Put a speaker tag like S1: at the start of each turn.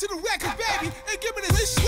S1: to the record, baby, and give me this
S2: shit.